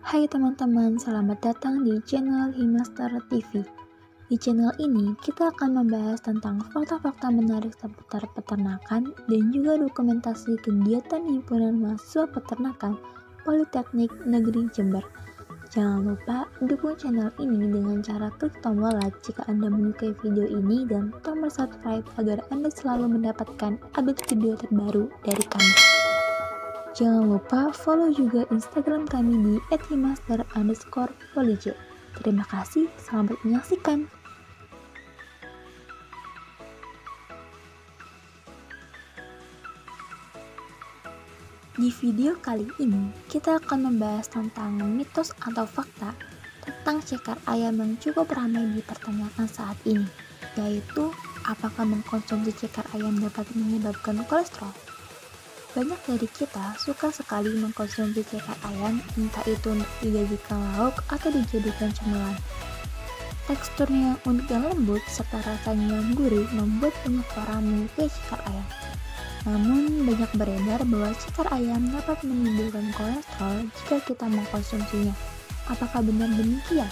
Hai teman-teman, selamat datang di channel Himaster TV. Di channel ini, kita akan membahas tentang fakta-fakta menarik seputar peternakan dan juga dokumentasi kegiatan himpunan mahasiswa peternakan Politeknik Negeri Jember. Jangan lupa dukung channel ini dengan cara klik tombol like jika Anda menyukai video ini dan tombol subscribe agar Anda selalu mendapatkan update video terbaru dari kami. Jangan lupa follow juga Instagram kami di @himaster underscore. Terima kasih, selamat menyaksikan. Di video kali ini, kita akan membahas tentang mitos atau fakta tentang cekar ayam yang cukup ramai dipertanyakan saat ini, yaitu apakah mengkonsumsi cekar ayam dapat menyebabkan kolesterol? Banyak dari kita suka sekali mengkonsumsi cekar ayam, entah itu untuk dijadikan lauk atau dijadikan cemilan. Teksturnya yang unik dan lembut serta rasanya yang gurih membuat banyak orang menyukai cekar ayam. Namun, banyak beredar bahwa cekar ayam dapat menimbulkan kolesterol jika kita mengkonsumsinya. Apakah benar demikian?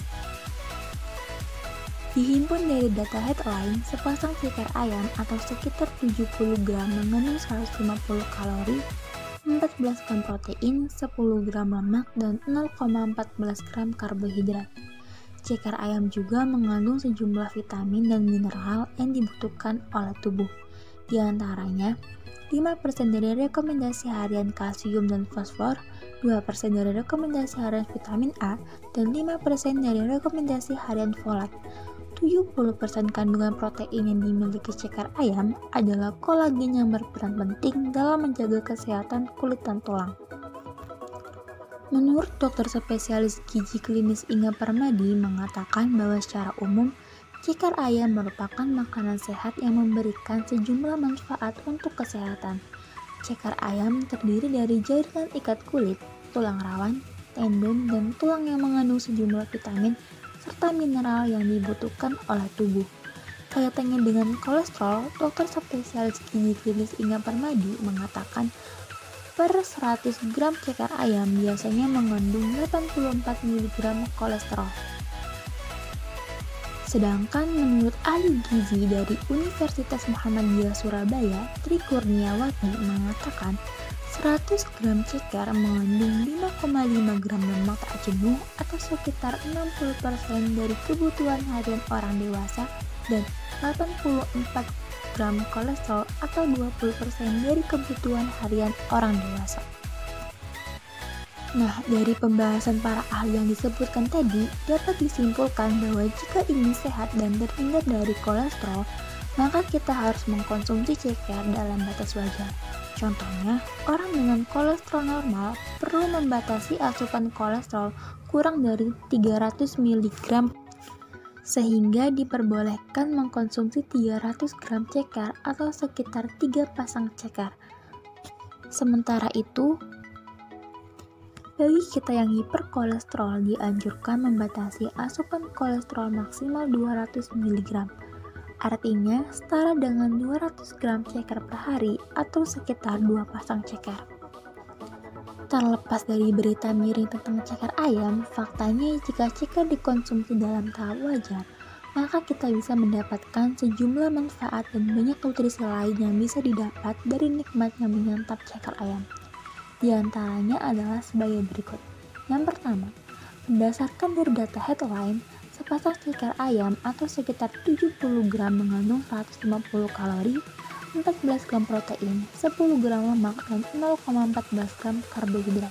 Dihimpun dari data headline, sepasang cekar ayam atau sekitar 70 gram mengandung 150 kalori, 14 gram protein, 10 gram lemak, dan 0,14 gram karbohidrat. Cekar ayam juga mengandung sejumlah vitamin dan mineral yang dibutuhkan oleh tubuh. Di antaranya, 5% dari rekomendasi harian kalsium dan fosfor, 2% dari rekomendasi harian vitamin A, dan 5% dari rekomendasi harian folat. 70% kandungan protein yang dimiliki cekar ayam adalah kolagen yang berperan penting dalam menjaga kesehatan kulit dan tulang. Menurut dokter spesialis gizi klinis Inga Permadi mengatakan bahwa secara umum Cikar ayam merupakan makanan sehat yang memberikan sejumlah manfaat untuk kesehatan. Cekar ayam terdiri dari jaringan ikat kulit, tulang rawan, tendon, dan tulang yang mengandung sejumlah vitamin serta mineral yang dibutuhkan oleh tubuh. Kaitannya dengan kolesterol, dokter spesialis gizi klinis Inga Permadi mengatakan per 100 gram cekar ayam biasanya mengandung 84 mg kolesterol. Sedangkan menurut ahli gizi dari Universitas Muhammadiyah Surabaya, Tri Kurniawati mengatakan 100 gram ceker mengandung 5,5 gram lemak tak jenuh atau sekitar 60% dari kebutuhan harian orang dewasa dan 84 gram kolesterol atau 20% dari kebutuhan harian orang dewasa. Nah, dari pembahasan para ahli yang disebutkan tadi, dapat disimpulkan bahwa jika ingin sehat dan terhindar dari kolesterol, maka kita harus mengkonsumsi ceker dalam batas wajar. Contohnya, orang dengan kolesterol normal perlu membatasi asupan kolesterol kurang dari 300 mg sehingga diperbolehkan mengkonsumsi 300 gram ceker atau sekitar 3 pasang ceker. Sementara itu, bagi kita yang hiperkolesterol, dianjurkan membatasi asupan kolesterol maksimal 200 mg. Artinya, setara dengan 200 gram ceker per hari atau sekitar 2 pasang ceker. Terlepas dari berita miring tentang ceker ayam, faktanya jika ceker dikonsumsi dalam tahap wajar, maka kita bisa mendapatkan sejumlah manfaat dan banyak nutrisi lain yang bisa didapat dari nikmatnya menyantap ceker ayam. Di antaranya adalah sebagai berikut. Yang pertama, berdasarkan dari data headline, sepasang ceker ayam atau sekitar 70 gram mengandung 150 kalori, 14 gram protein, 10 gram lemak, dan 0,14 gram karbohidrat.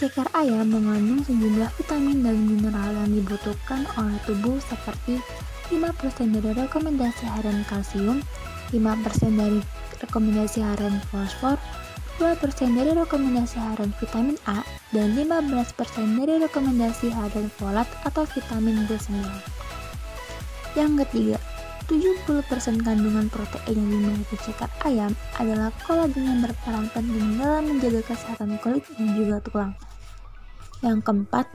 Ceker ayam mengandung sejumlah vitamin dan mineral yang dibutuhkan oleh tubuh seperti 5% dari rekomendasi harian kalsium, 5% dari rekomendasi harian fosfor, 2% dari rekomendasi harian vitamin A, dan 15% dari rekomendasi harian folat atau vitamin B9. Yang ketiga, 70% kandungan protein yang dimiliki cekat ayam adalah kolagen yang berperan penting dalam menjaga kesehatan kulit dan juga tulang. Yang keempat,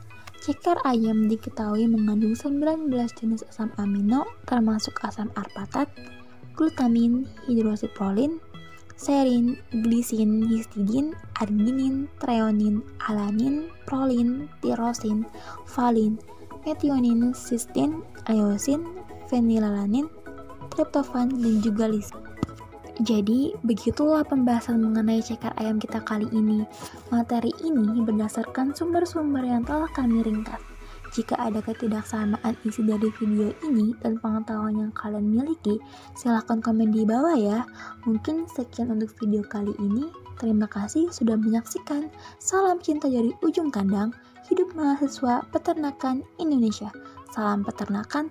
cekar ayam diketahui mengandung 19 jenis asam amino termasuk asam arpatat, glutamin, hidroksiprolin, serin, glisin, histidin, arginin, treonin, alanin, prolin, tirosin, valin, metionin, sistin, eosin, fenilalanin, triptofan, dan juga lisin. Jadi, begitulah pembahasan mengenai ceker ayam kita kali ini. Materi ini berdasarkan sumber-sumber yang telah kami ringkas. Jika ada ketidaksamaan isi dari video ini dan pengetahuan yang kalian miliki, silahkan komen di bawah ya. Mungkin sekian untuk video kali ini. Terima kasih sudah menyaksikan. Salam cinta dari ujung kandang. Hidup mahasiswa peternakan Indonesia. Salam peternakan